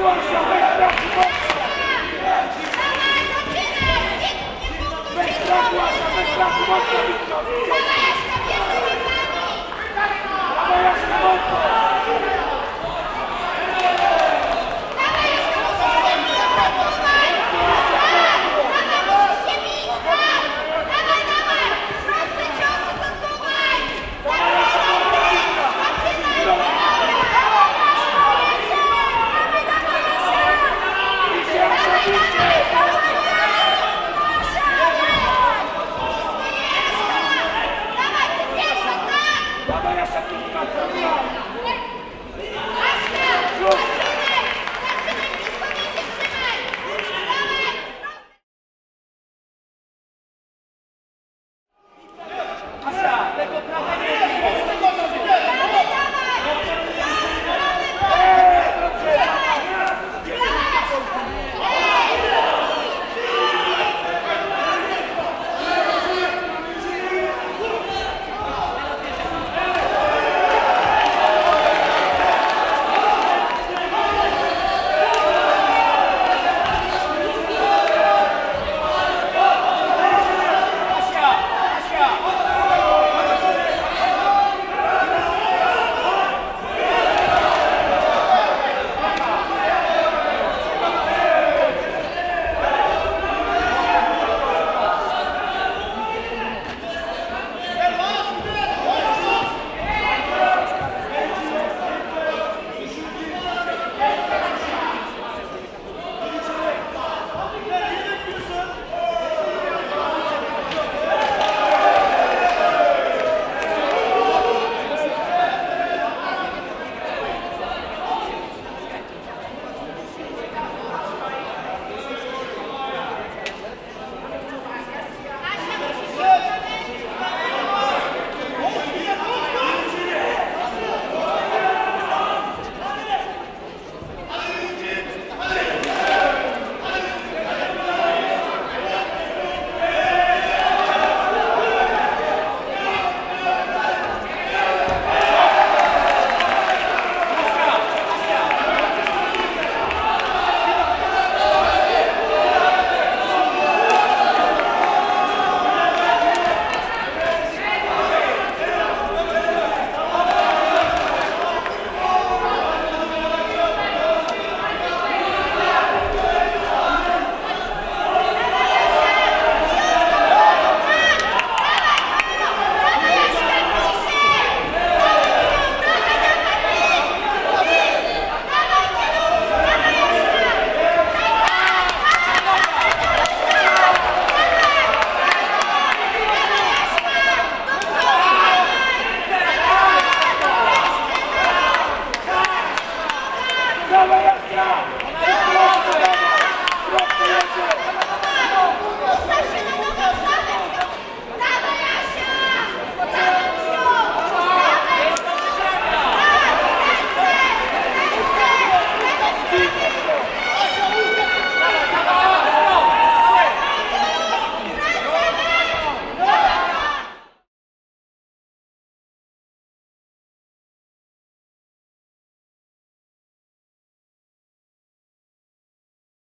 Dawaj Jaska! Давай я сейчас не